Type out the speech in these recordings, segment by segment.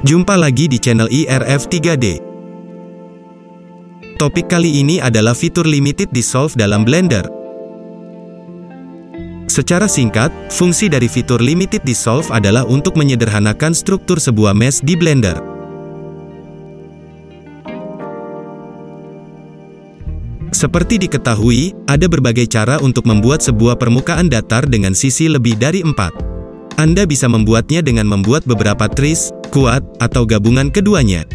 Jumpa lagi di channel IRF 3D. Topik kali ini adalah fitur limited dissolve dalam Blender. Secara singkat, fungsi dari fitur limited dissolve adalah untuk menyederhanakan struktur sebuah mesh di Blender. Seperti diketahui, ada berbagai cara untuk membuat sebuah permukaan datar dengan sisi lebih dari empat. Anda bisa membuatnya dengan membuat beberapa tris, kuat, atau gabungan keduanya.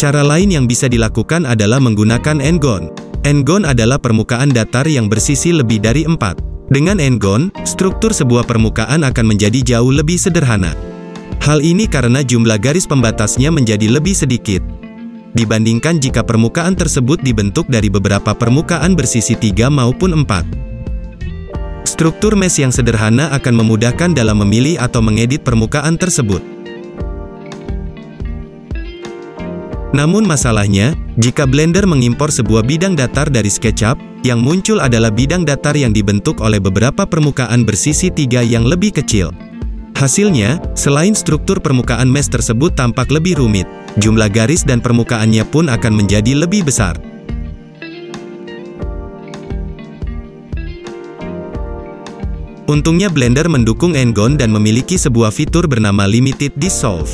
Cara lain yang bisa dilakukan adalah menggunakan engon. Engon adalah permukaan datar yang bersisi lebih dari empat. Dengan engon, struktur sebuah permukaan akan menjadi jauh lebih sederhana. Hal ini karena jumlah garis pembatasnya menjadi lebih sedikit. Dibandingkan jika permukaan tersebut dibentuk dari beberapa permukaan bersisi tiga maupun empat. Struktur mesh yang sederhana akan memudahkan dalam memilih atau mengedit permukaan tersebut. Namun masalahnya, jika Blender mengimpor sebuah bidang datar dari SketchUp, yang muncul adalah bidang datar yang dibentuk oleh beberapa permukaan bersisi tiga yang lebih kecil. Hasilnya, selain struktur permukaan mesh tersebut tampak lebih rumit, jumlah garis dan permukaannya pun akan menjadi lebih besar. Untungnya Blender mendukung Ngon dan memiliki sebuah fitur bernama Limited Dissolve.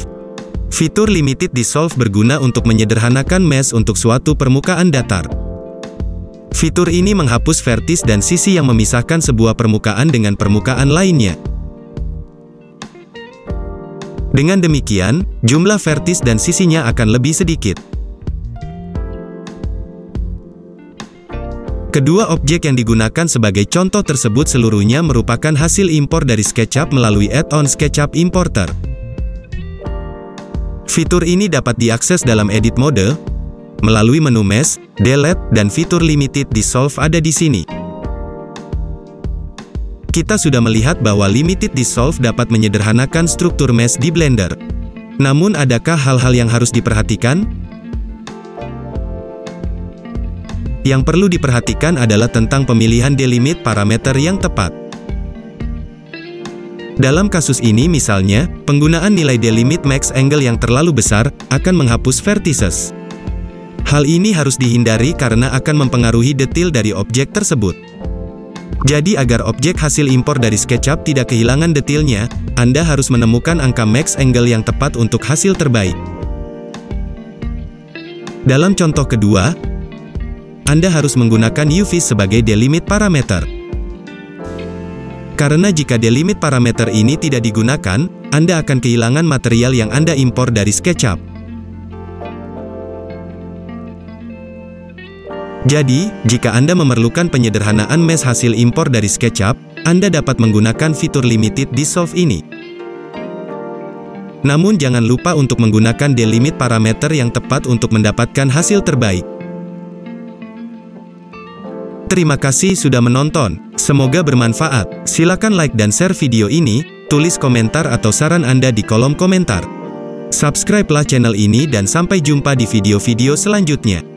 Fitur Limited Dissolve berguna untuk menyederhanakan mesh untuk suatu permukaan datar. Fitur ini menghapus vertis dan sisi yang memisahkan sebuah permukaan dengan permukaan lainnya. Dengan demikian, jumlah vertis dan sisinya akan lebih sedikit. Kedua objek yang digunakan sebagai contoh tersebut seluruhnya merupakan hasil impor dari SketchUp melalui add-on SketchUp Importer. Fitur ini dapat diakses dalam edit mode, melalui menu Mesh, Delete, dan fitur Limited Dissolve ada di sini. Kita sudah melihat bahwa Limited Dissolve dapat menyederhanakan struktur mesh di Blender. Namun adakah hal-hal yang harus diperhatikan? Yang perlu diperhatikan adalah tentang pemilihan delimit parameter yang tepat. Dalam kasus ini misalnya, penggunaan nilai delimit max angle yang terlalu besar, akan menghapus vertices. Hal ini harus dihindari karena akan mempengaruhi detail dari objek tersebut. Jadi agar objek hasil impor dari SketchUp tidak kehilangan detailnya, Anda harus menemukan angka max angle yang tepat untuk hasil terbaik. Dalam contoh kedua, anda harus menggunakan UV sebagai delimit parameter. Karena jika delimit parameter ini tidak digunakan, Anda akan kehilangan material yang Anda impor dari SketchUp. Jadi, jika Anda memerlukan penyederhanaan mesh hasil impor dari SketchUp, Anda dapat menggunakan fitur Limited Dissolve ini. Namun jangan lupa untuk menggunakan delimit parameter yang tepat untuk mendapatkan hasil terbaik. Terima kasih sudah menonton. Semoga bermanfaat. Silakan like dan share video ini, tulis komentar atau saran Anda di kolom komentar. Subscribe-lah channel ini dan sampai jumpa di video-video selanjutnya.